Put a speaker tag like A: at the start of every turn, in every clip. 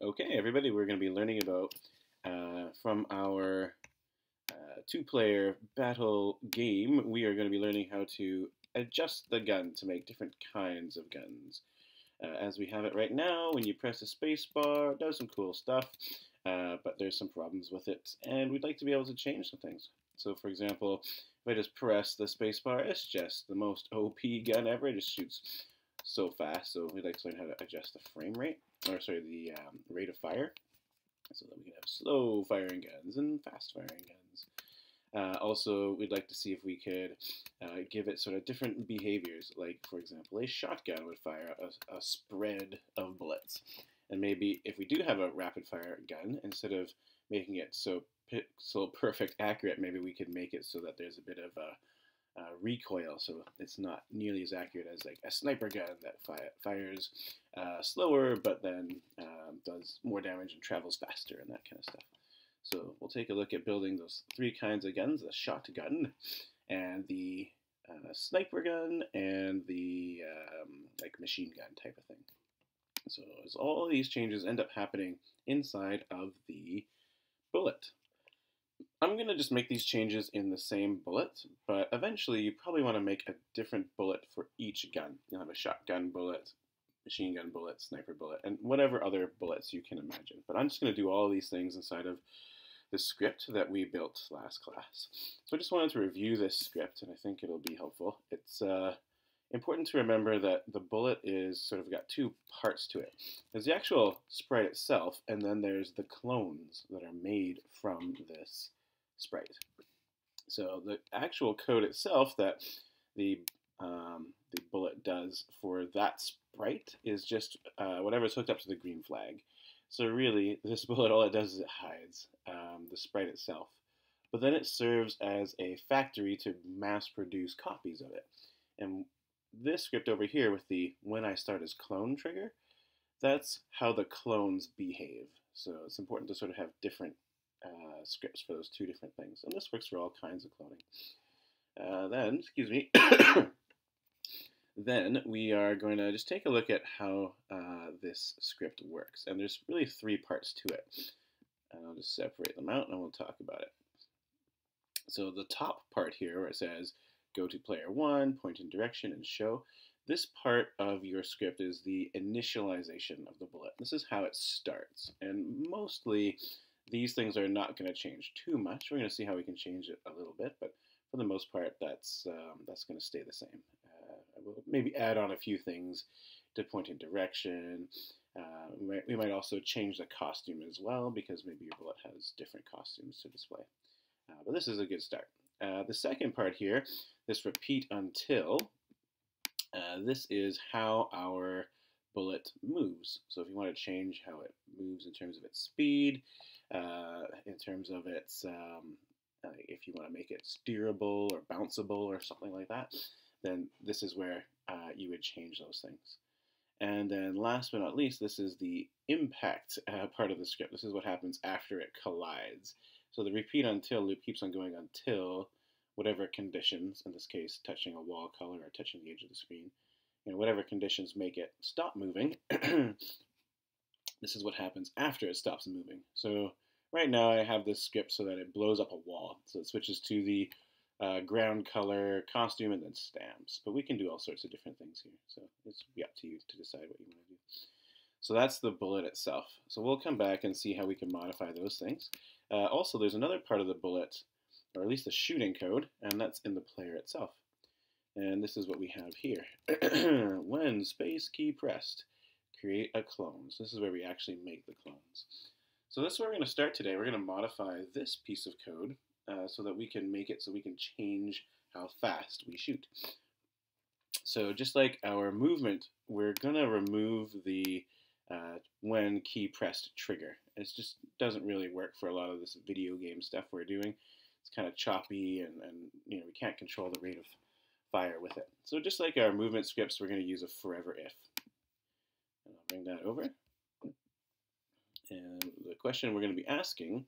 A: Okay, everybody, we're going to be learning about uh, from our uh, two-player battle game. We are going to be learning how to adjust the gun to make different kinds of guns. Uh, as we have it right now, when you press the space bar, it does some cool stuff, uh, but there's some problems with it, and we'd like to be able to change some things. So, for example, if I just press the space bar, it's just the most OP gun ever. It just shoots so fast. So we'd like to learn how to adjust the frame rate, or sorry, the um, rate of fire, so that we can have slow firing guns and fast firing guns. Uh, also, we'd like to see if we could uh, give it sort of different behaviors, like, for example, a shotgun would fire a, a spread of bullets. And maybe if we do have a rapid fire gun, instead of making it so pixel perfect accurate, maybe we could make it so that there's a bit of a uh, recoil, so it's not nearly as accurate as like a sniper gun that fi fires uh, slower, but then um, does more damage and travels faster and that kind of stuff. So we'll take a look at building those three kinds of guns: the shotgun, and the uh, sniper gun, and the um, like machine gun type of thing. So as all these changes end up happening inside of the bullet. I'm going to just make these changes in the same bullet, but eventually you probably want to make a different bullet for each gun. You'll have a shotgun bullet, machine gun bullet, sniper bullet, and whatever other bullets you can imagine. But I'm just going to do all these things inside of the script that we built last class. So I just wanted to review this script, and I think it'll be helpful. It's uh, important to remember that the bullet is sort of got two parts to it. There's the actual sprite itself, and then there's the clones that are made from this sprite. So the actual code itself that the um, the bullet does for that sprite is just uh, whatever's hooked up to the green flag. So really, this bullet, all it does is it hides um, the sprite itself. But then it serves as a factory to mass produce copies of it. And this script over here with the when I start as clone trigger, that's how the clones behave. So it's important to sort of have different uh, scripts for those two different things. And this works for all kinds of cloning. Uh, then, excuse me, then we are going to just take a look at how uh, this script works. And there's really three parts to it. And I'll just separate them out and we'll talk about it. So the top part here where it says go to player one, point in direction, and show. This part of your script is the initialization of the bullet. This is how it starts. And mostly these things are not going to change too much. We're going to see how we can change it a little bit, but for the most part, that's um, that's going to stay the same. Uh, I will maybe add on a few things to point in direction. Uh, we, might, also change the costume as well because maybe your bullet has different costumes to display. Uh, but this is a good start. Uh, the second part here, this repeat until, uh, this is how our bullet moves. So if you want to change how it moves in terms of its speed, uh, in terms of its, um, uh, if you want to make it steerable or bounceable or something like that, then this is where uh, you would change those things. And then last but not least, this is the impact uh, part of the script. This is what happens after it collides. So the repeat until loop keeps on going until whatever conditions, in this case touching a wall color or touching the edge of the screen, you know, whatever conditions make it stop moving, this is what happens after it stops moving. So right now I have this script so that it blows up a wall. So it switches to the uh, ground color, costume, and then stamps. But we can do all sorts of different things here. So it's up to you to decide what you want to do. So that's the bullet itself. So we'll come back and see how we can modify those things. Uh, also, there's another part of the bullet, or at least the shooting code, and that's in the player itself. And this is what we have here. when space key pressed, create a clone. So this is where we actually make the clones. So this is where we're going to start today. We're going to modify this piece of code uh, so that we can make it so we can change how fast we shoot. So just like our movement, we're going to remove the uh, when key pressed trigger. It just doesn't really work for a lot of this video game stuff we're doing. It's kind of choppy and, and you know we can't control the rate of fire with it. So just like our movement scripts, we're going to use a forever if. And I'll bring that over. And the question we're going to be asking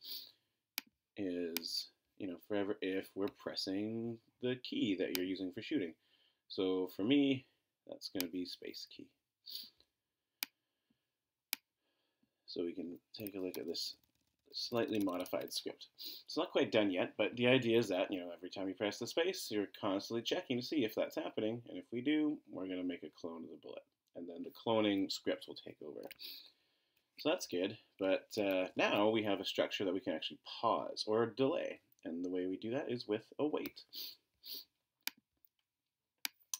A: is, you know, forever if we're pressing the key that you're using for shooting. So for me, that's going to be space key. So we can take a look at this slightly modified script. It's not quite done yet, but the idea is that, you know, every time you press the space, you're constantly checking to see if that's happening, and if we do, we're going to make a clone of the bullet, and then the cloning script will take over. So that's good, but uh, now we have a structure that we can actually pause or delay, and the way we do that is with a wait.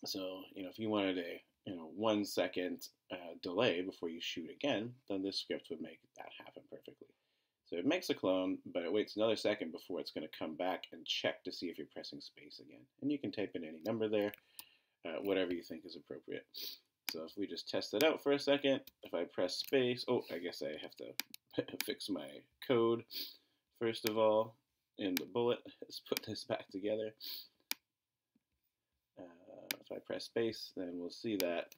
A: So, you know, if you wanted a, you know, one second uh, delay before you shoot again, then this script would make that happen perfectly. So it makes a clone, but it waits another second before it's going to come back and check to see if you're pressing space again. And you can type in any number there, uh, whatever you think is appropriate. So if we just test it out for a second, if I press space, oh, I guess I have to fix my code first of all in the bullet. Let's put this back together. Uh, if I press space, then we'll see that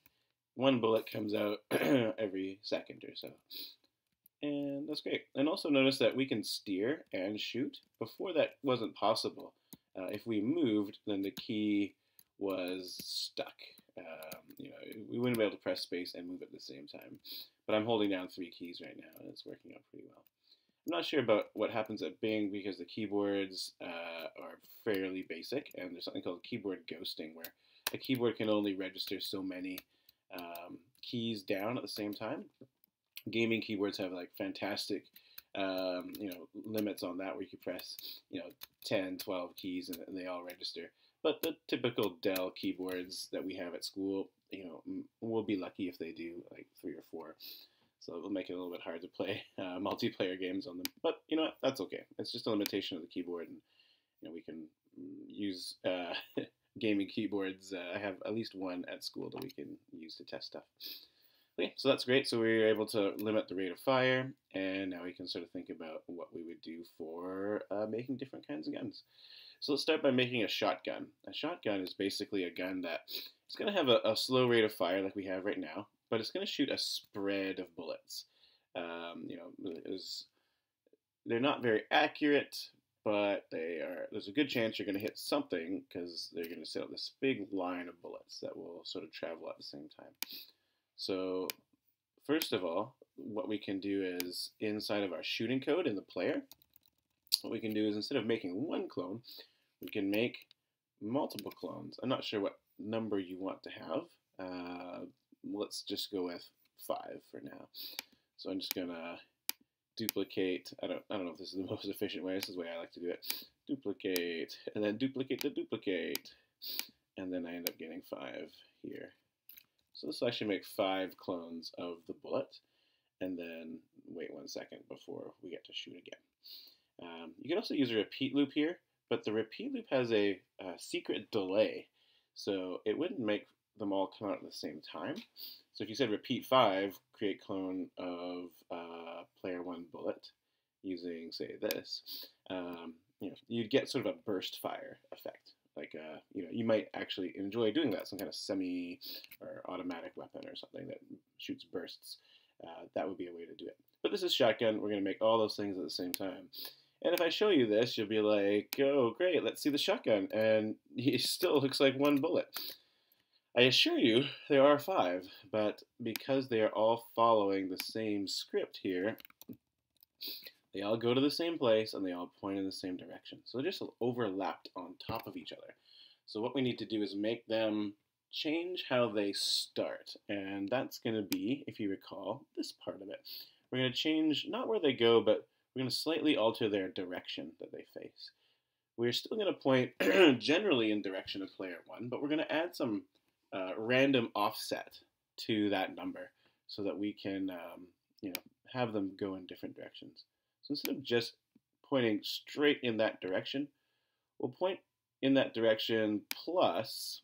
A: one bullet comes out every second or so and that's great. And also notice that we can steer and shoot. Before that wasn't possible. Uh, if we moved, then the key was stuck. Um, you know, we wouldn't be able to press space and move at the same time. But I'm holding down three keys right now, and it's working out pretty well. I'm not sure about what happens at Byng because the keyboards uh, are fairly basic, and there's something called keyboard ghosting, where a keyboard can only register so many um, keys down at the same time gaming keyboards have like fantastic um, you know limits on that where you can press you know 10 12 keys and, they all register. But the typical dell keyboards that we have at school you know we'll be lucky if they do like three or four. So it'll make it a little bit hard to play uh, multiplayer games on them. But you know what? That's okay. It's just a limitation of the keyboard and you know we can use uh, gaming keyboards uh, i have at least one at school that we can use to test stuff Okay, so that's great. So we were able to limit the rate of fire, and now we can sort of think about what we would do for uh, making different kinds of guns. So let's start by making a shotgun. A shotgun is basically a gun that it's going to have a, a, slow rate of fire like we have right now, but it's going to shoot a spread of bullets. Um, you know, was, they're not very accurate, but they are. There's a good chance you're going to hit something because they're going to set up this big line of bullets that will sort of travel at the same time. So first of all, what we can do is inside of our shooting code in the player, what we can do is instead of making one clone, we can make multiple clones. I'm not sure what number you want to have. Uh, let's just go with five for now. So I'm just gonna duplicate. I don't. I don't know if this is the most efficient way. This is the way I like to do it. Duplicate, and then duplicate the duplicate, and then I end up getting five here. So this will actually make five clones of the bullet, and then wait one second before we get to shoot again. Um, you can also use a repeat loop here, but the repeat loop has a, a, secret delay, so it wouldn't make them all come out at the same time. So if you said repeat 5, create clone of uh, player 1 bullet using, say, this, um, you know, you'd get sort of a burst fire effect like uh, you know you might actually enjoy doing that some kind of semi or automatic weapon or something that shoots bursts uh, that would be a way to do it. But this is shotgun we're going to make all those things at the same time. And if I show you this you'll be like oh great let's see the shotgun and it still looks like one bullet. I assure you there are five but because they are all following the same script here they all go to the same place and they all point in the same direction. So they're just overlapped on top of each other. So what we need to do is make them change how they start. And that's going to be, if you recall, this part of it. We're going to change not where they go, but we're going to slightly alter their direction that they face. We're still going to point generally in direction of player one, but we're going to add some uh, random offset to that number so that we can, um, you know, have them go in different directions. So instead of just pointing straight in that direction, we'll point in that direction plus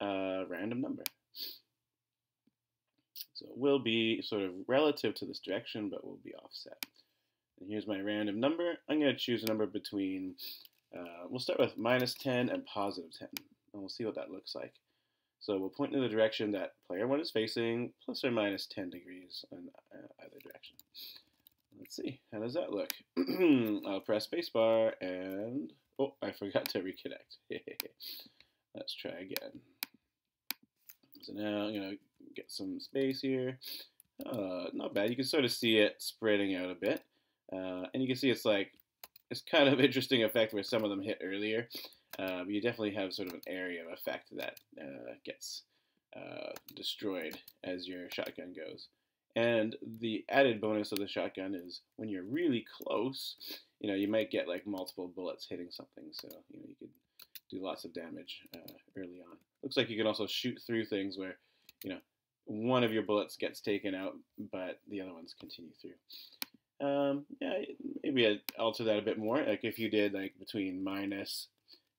A: a random number. So it will be sort of relative to this direction, but will be offset. And here's my random number. I'm going to choose a number between, uh, we'll start with minus 10 and positive 10. And we'll see what that looks like. So we'll point in the direction that player 1 is facing, plus or minus 10 degrees in uh, either direction. Let's see, how does that look? I'll press spacebar and, oh, I forgot to reconnect. Let's try again. So now I'm to get some space here. Uh, not bad. You can sort of see it spreading out a bit. Uh, and you can see it's like, it's kind of interesting effect where some of them hit earlier. Uh, you definitely have sort of an area of effect that uh, gets uh, destroyed as your shotgun goes. And the added bonus of the shotgun is when you're really close, you know, you might get like multiple bullets hitting something. So, you know, you could do lots of damage uh, early on. Looks like you can also shoot through things where, you know, one of your bullets gets taken out, but the other ones continue through. Um, yeah, maybe I'd alter that a bit more. Like if you did like between minus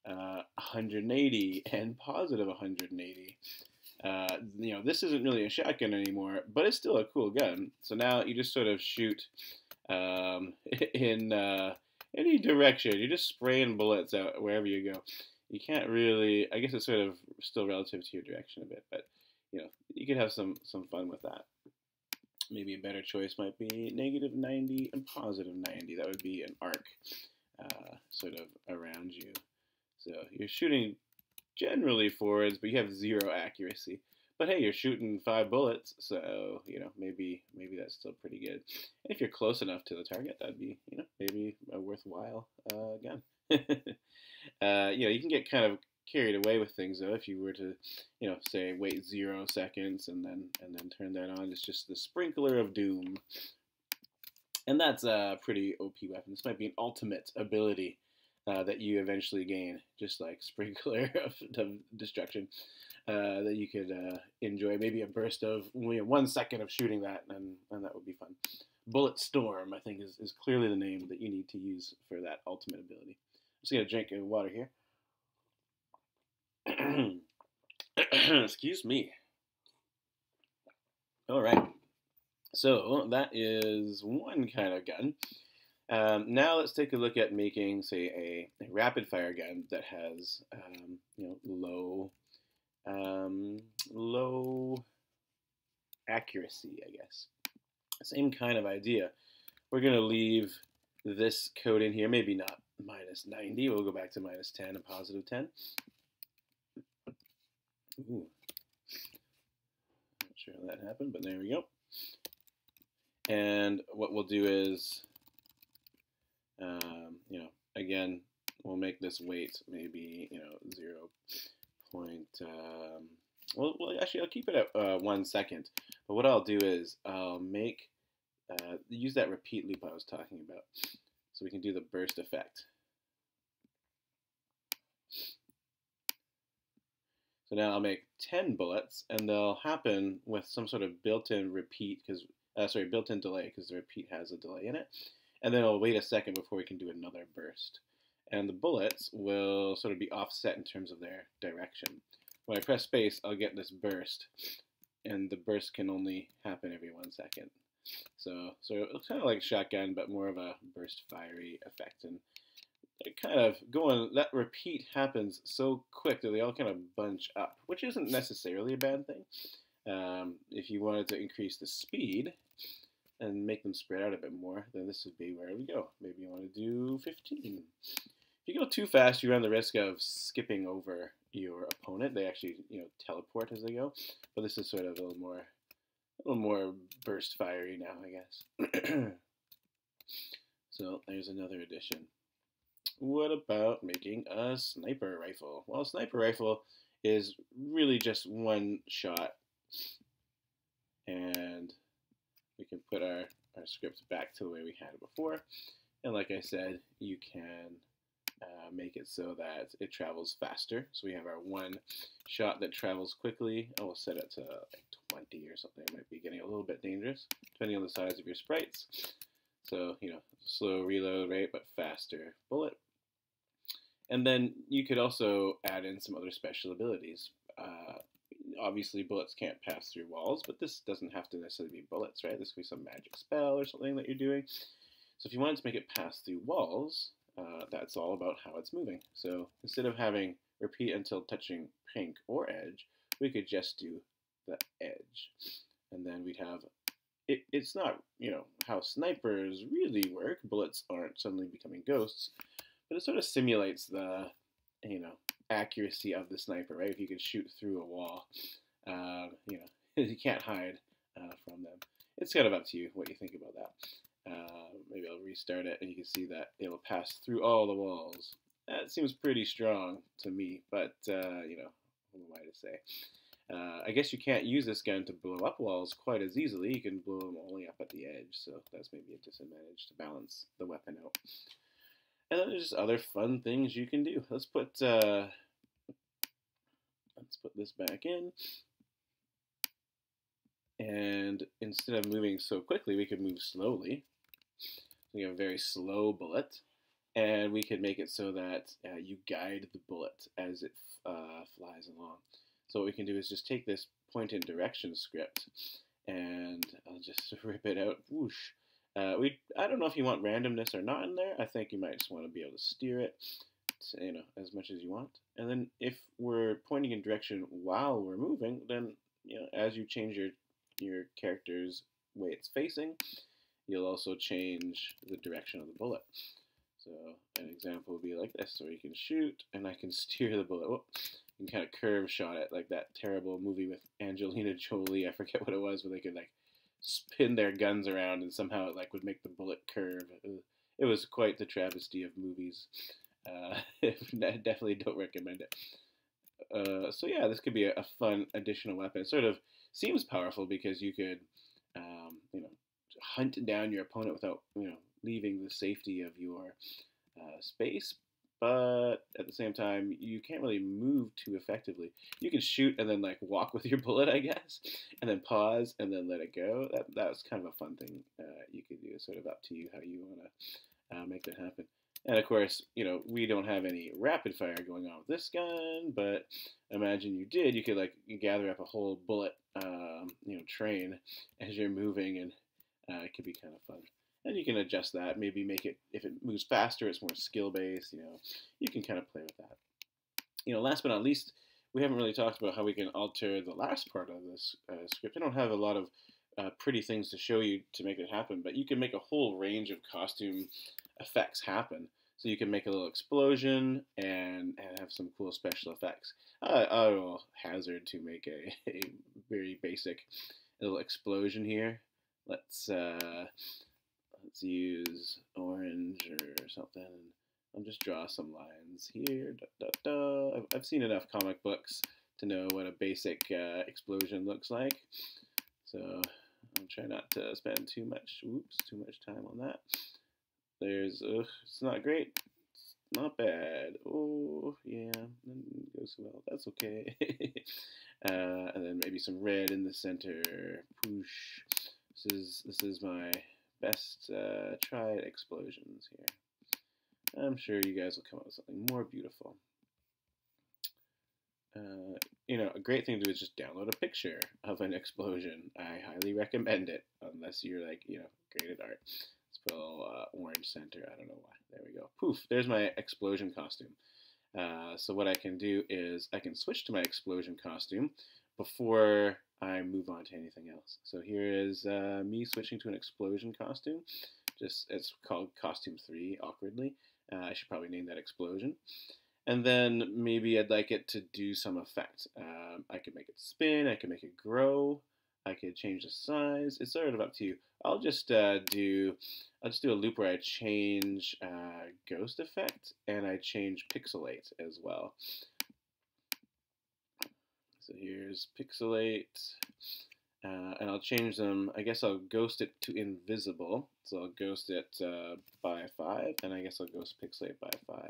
A: uh, 180 and positive 180. Uh, you know, this isn't really a shotgun anymore, but it's still a cool gun. So now you just sort of shoot um, in uh, any direction. You're just spraying bullets out wherever you go. You can't really. I guess it's sort of still relative to your direction a bit, but you know, you could have some some fun with that. Maybe a better choice might be negative 90 and positive 90. That would be an arc uh, sort of around you. So you're shooting generally forwards, but you have zero accuracy. But hey, you're shooting five bullets, so you know maybe maybe that's still pretty good. And if you're close enough to the target, that'd be you know maybe a worthwhile uh, gun. uh, you know you can get kind of carried away with things though if you were to you know say wait zero seconds and then and then turn that on. It's just the sprinkler of doom, and that's a pretty OP weapon. This might be an ultimate ability uh, that you eventually gain, just like Sprinkler of, of Destruction, uh, that you could uh, enjoy. Maybe a burst of know, one second of shooting that, and, and that would be fun. Bullet Storm, I think, is, is clearly the name that you need to use for that ultimate ability. Just going to drink water here. Excuse me. All right. So that is one kind of gun. Um, now let's take a look at making, say, a, a rapid fire gun that has, um, you know, low, um, low accuracy, I guess. Same kind of idea. We're going to leave this code in here, maybe not minus 90. We'll go back to minus 10 and positive 10. Ooh. Not sure how that happened, but there we go. And what we'll do is um, you know, again, we'll make this weight maybe, you know, 0. Point, um, well, well, actually, I'll keep it at uh, one second. But what I'll do is I'll make, uh, use that repeat loop I was talking about. So we can do the burst effect. So now I'll make 10 bullets, and they'll happen with some sort of built-in repeat, because, uh, sorry, built-in delay, because the repeat has a delay in it and then it'll wait a second before we can do another burst. And the bullets will sort of be offset in terms of their direction. When I press space, I'll get this burst, and the burst can only happen every one second. So, so it's kind of like shotgun, but more of a burst fiery effect. And it kind of going, that repeat happens so quick that they all kind of bunch up, which isn't necessarily a bad thing. Um, if you wanted to increase the speed, and make them spread out a bit more, then this would be where we go. Maybe you want to do 15. If you go too fast, you run the risk of skipping over your opponent. They actually, you know, teleport as they go. But this is sort of a little more, a little more burst fiery now, I guess. so there's another addition. What about making a sniper rifle? Well, sniper rifle is really just one shot. And we can put our, our script back to the way we had it before. And like I said, you can uh, make it so that it travels faster. So we have our one shot that travels quickly. I will set it to like 20 or something. It might be getting a little bit dangerous, depending on the size of your sprites. So, you know, slow reload rate, but faster bullet. And then you could also add in some other special abilities. Uh, obviously bullets can't pass through walls, but this doesn't have to necessarily be bullets, right? This could be some magic spell or something that you're doing. So if you wanted to make it pass through walls, uh, that's all about how it's moving. So instead of having repeat until touching pink or edge, we could just do the edge. And then we'd have, it, it's not, you know, how snipers really work. Bullets aren't suddenly becoming ghosts, but it sort of simulates the, you know, accuracy of the sniper, right? If you can shoot through a wall, uh, you know, you can't hide uh, from them. it's kind of up to you what you think about that. Uh, maybe I'll restart it and you can see that it'll pass through all the walls. That seems pretty strong to me, but uh, you know, what am I to say? Uh, I guess you can't use this gun to blow up walls quite as easily. You can blow them only up at the edge, so that's maybe a disadvantage to balance the weapon out. And then there's just other fun things you can do. Let's put uh, let's put this back in. And instead of moving so quickly, we could move slowly. We have a very slow bullet, and we could make it so that uh, you guide the bullet as it uh, flies along. So what we can do is just take this point in direction script, and I'll just rip it out. Whoosh. Uh, we I don't know if you want randomness or not in there. I think you might just want to be able to steer it, to, you know, as much as you want. And then if we're pointing in direction while we're moving, then you know, as you change your your character's way it's facing, you'll also change the direction of the bullet. So an example would be like this, where you can shoot and I can steer the bullet. Whoop, kind of curve shot it, like that terrible movie with Angelina Jolie. I forget what it was, where they could like spin their guns around and somehow it like would make the bullet curve. It was quite the travesty of movies. Uh, definitely don't recommend it. Uh, so yeah, this could be a, a, fun additional weapon. It sort of seems powerful because you could, um, you know, hunt down your opponent without, you know, leaving the safety of your uh, space but at the same time, you can't really move too effectively. You can shoot and then like walk with your bullet, I guess, and then pause and then let it go. That that's kind of a fun thing uh, you could do. It's sort of up to you how you want to uh, make that happen. And of course, you know, we don't have any rapid fire going on with this gun, but imagine you did. You could like gather up a whole bullet, um, you know, train as you're moving, and uh, it could be kind of fun and you can adjust that. Maybe make it if it moves faster, it's more skill based. You know, you can kind of play with that. You know, last but not least, we haven't really talked about how we can alter the last part of this uh, script. I don't have a lot of uh, pretty things to show you to make it happen, but you can make a whole range of costume effects happen. So you can make a little explosion and, and have some cool special effects. I, I will hazard to make a, a very basic little explosion here. Let's uh, let's use orange or something. I'll just draw some lines here. Da, da, da. I've, I've seen enough comic books to know what a basic uh, explosion looks like. So I'll try not to spend too much, whoops, too much time on that. There's, ugh, it's not great. It's not bad. Oh, yeah, goes well. That's okay. uh, and then maybe some red in the center. Poosh. This is, this is my best uh, try explosions here. I'm sure you guys will come up with something more beautiful. Uh, you know, a great thing to do is just download a picture of an explosion. I highly recommend it, unless you're like, you know, great at art. Little uh, orange center. I don't know why. There we go. Poof, there's my explosion costume. Uh, so what I can do is I can switch to my explosion costume before I move on to anything else. So here is uh, me switching to an explosion costume. Just It's called Costume 3, awkwardly. Uh, I should probably name that Explosion. And then maybe I'd like it to do some effect. Um, I could make it spin, I could make it grow, I could change the size. It's sort of up to you. I'll just uh, do I'll just do a loop where I change uh, ghost effect and I change pixelate as well. So here's pixelate, uh, and I'll change them. I guess I'll ghost it to invisible. So I'll ghost it uh, by 5, and I guess I'll ghost pixelate by 5.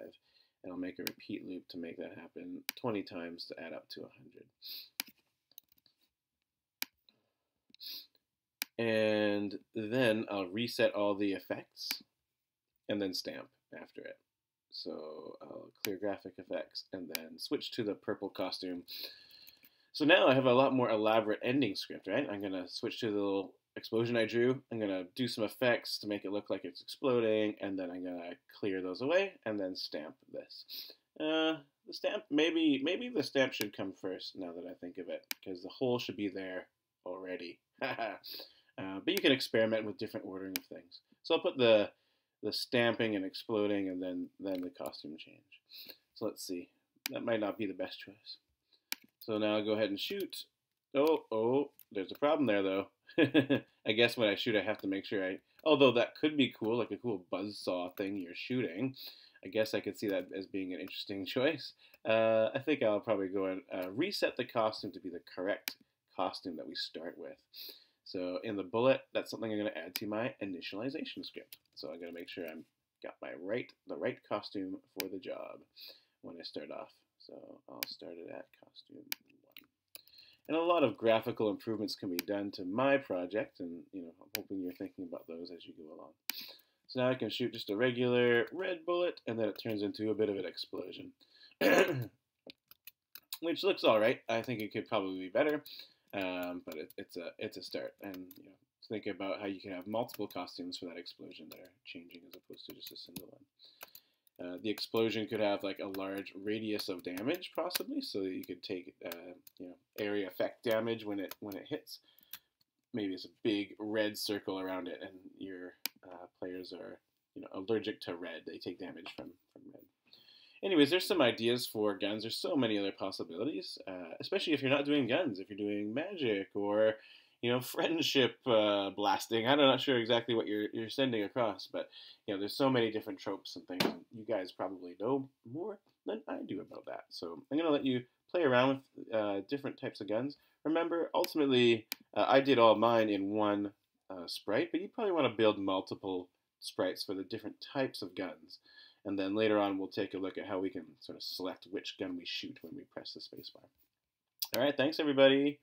A: And I'll make a repeat loop to make that happen 20 times to add up to 100. And then I'll reset all the effects and then stamp after it. So I'll clear graphic effects and then switch to the purple costume so now I have a lot more elaborate ending script, right? I'm going to switch to the little explosion I drew. I'm going to do some effects to make it look like it's exploding, and then I'm going to clear those away, and then stamp this. Uh, the stamp, maybe maybe the stamp should come first now that I think of it, because the hole should be there already. uh, but you can experiment with different ordering of things. So I'll put the the stamping and exploding, and then then the costume change. So let's see. That might not be the best choice. So now I'll go ahead and shoot. Oh, oh, there's a problem there though. I guess when I shoot, I have to make sure I. Although that could be cool, like a cool buzz saw thing you're shooting. I guess I could see that as being an interesting choice. Uh, I think I'll probably go and uh, reset the costume to be the correct costume that we start with. So in the bullet, that's something I'm going to add to my initialization script. So I'm going to make sure I'm got my right the right costume for the job when I start off. So I'll start it at costume one. And a lot of graphical improvements can be done to my project, and you know I'm hoping you're thinking about those as you go along. So now I can shoot just a regular red bullet, and then it turns into a bit of an explosion. Which looks all right. I think it could probably be better, um, but it, it's a it's a start. And you know, think about how you can have multiple costumes for that explosion that are changing as opposed to just a single one. Uh, the explosion could have like a large radius of damage, possibly, so that you could take uh, you know area effect damage when it when it hits. Maybe it's a big red circle around it, and your uh, players are you know allergic to red. They take damage from. Anyways, there's some ideas for guns. There's so many other possibilities, uh, especially if you're not doing guns. If you're doing magic or you know, friendship uh, blasting. I'm not sure exactly what you're you're sending across, but you know, there's so many different tropes and things. You guys probably know more than I do about that. So I'm gonna let you play around with uh, different types of guns. Remember, ultimately, uh, I did all mine in one uh, sprite, but you probably want to build multiple sprites for the different types of guns. And then later on, we'll take a look at how we can sort of select which gun we shoot when we press the spacebar. All right, thanks everybody.